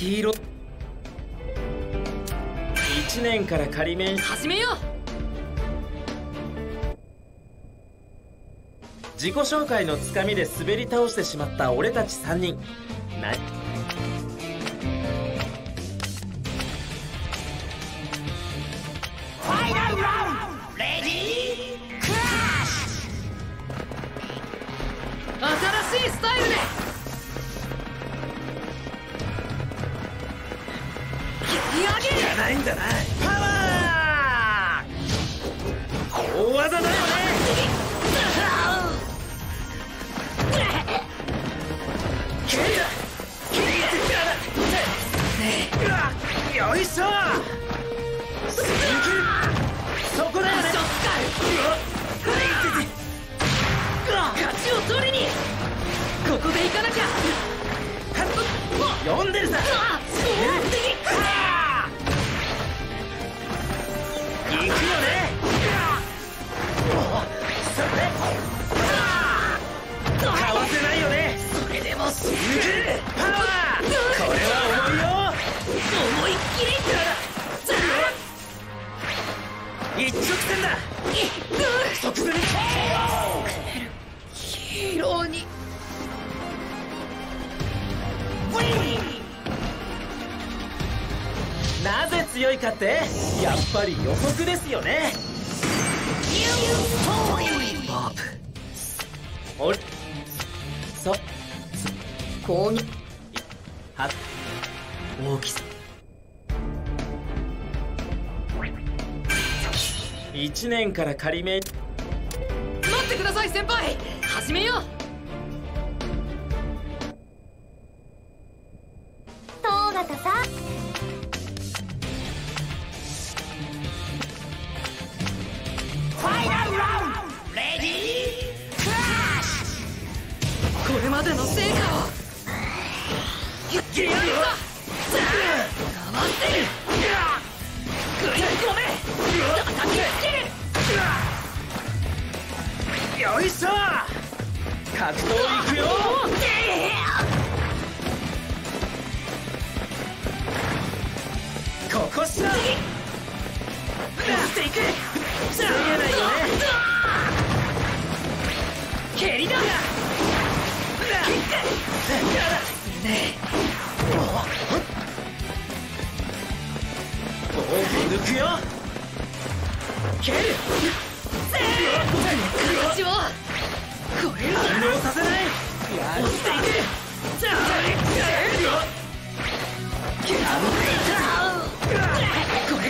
黄色。1年から仮免始めよう。自己紹介のつかみで滑り倒してしまった俺たち3人。なないんだなパワー大技だよねよいしょそこだよね勝ちを取りにここで行かなきゃ読んでるさくよね。それかわせないよねそれでもすげえパワー。これは重いよ。思いっきり一直線だ。即座に。ヒーローに。なぜ強いかってやっぱり予告ですよね。バープ俺そ。こうには大きさ。1年から仮免待ってください先輩。始めようれまでの成果をやってやるぞ黙ってる食い込め叩きつけるよいしょ格闘いくよここしら落ちていく防げないよね蹴りだくよ蹴る形をこれは反応させないや落ちてい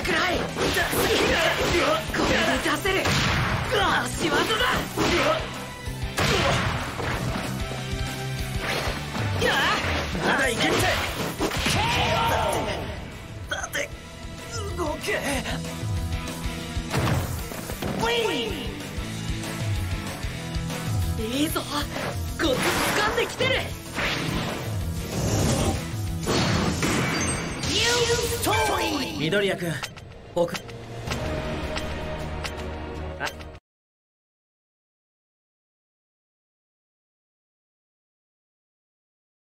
くらい。これで出せる足技だいいぞ。コツ掴んできてる。緑谷君僕